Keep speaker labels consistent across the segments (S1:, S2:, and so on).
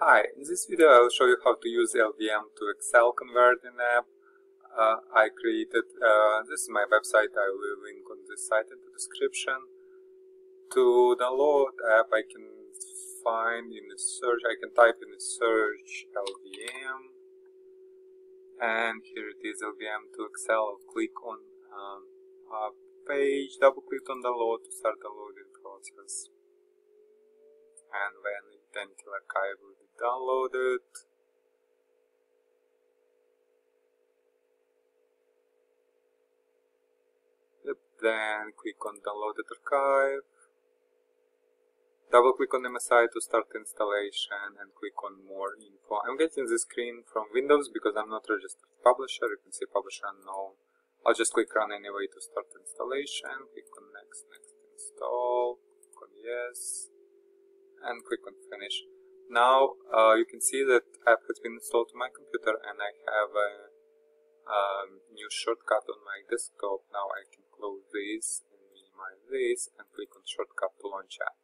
S1: Hi, in this video I will show you how to use LVM to Excel converting app. Uh, I created, uh, this is my website, I will link on this site in the description. To download app I can find in the search, I can type in the search LVM and here it is LVM to Excel, I'll click on um, page, double click on download to start downloading process and when Identity Archive will be downloaded. Yep, then click on Downloaded Archive. Double click on MSI to start installation and click on more info. I'm getting this screen from Windows because I'm not registered publisher. You can see publisher unknown. I'll just click run anyway to start installation. Click on next, next install. Click on yes and click on finish. Now uh, you can see that app has been installed to my computer and I have a um, new shortcut on my desktop. Now I can close this and minimize this and click on shortcut to launch app.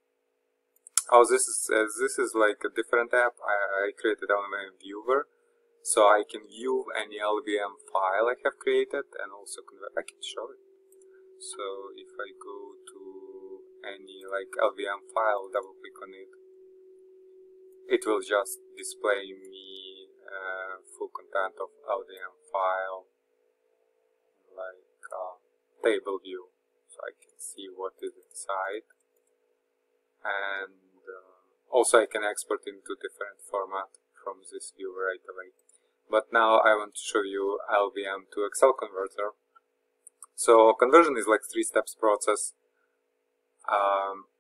S1: Oh, this is uh, this is like a different app. I, I created LVM viewer, so I can view any LVM file I have created and also convert. I can show it. So if I go to any like LVM file, double click on it, it will just display me uh, full content of LVM file like uh, table view so I can see what is inside. And uh, also I can export into different format from this view right away. But now I want to show you LVM to Excel converter. So conversion is like three steps process um,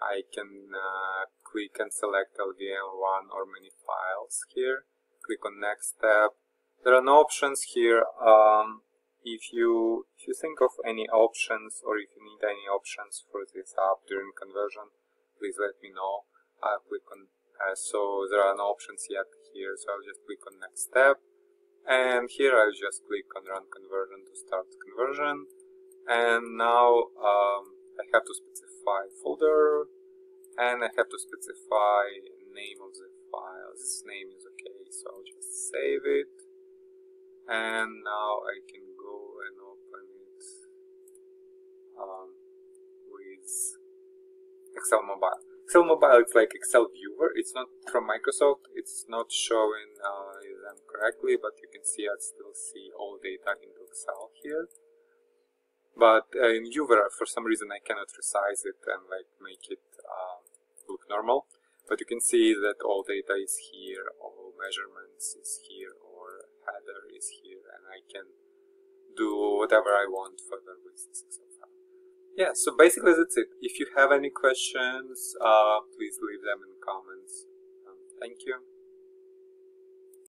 S1: I can uh, click and select LVM one or many files here. Click on next tab. There are no options here. Um, if you if you think of any options or if you need any options for this app during conversion, please let me know. I'll click on uh, so there are no options yet here, so I'll just click on next step. And here I'll just click on run conversion to start conversion. And now um, I have to specify folder and I have to specify name of the file. This name is okay, so I'll just save it. And now I can go and open it um, with Excel Mobile. Excel Mobile is like Excel Viewer. It's not from Microsoft. It's not showing uh, them correctly, but you can see I still see all data into Excel here but uh, in Viewer for some reason I cannot resize it and like make it uh, look normal but you can see that all data is here all measurements is here or header is here and I can do whatever I want further with this file. Yeah, so basically that's it. If you have any questions, uh, please leave them in comments. Um, thank you.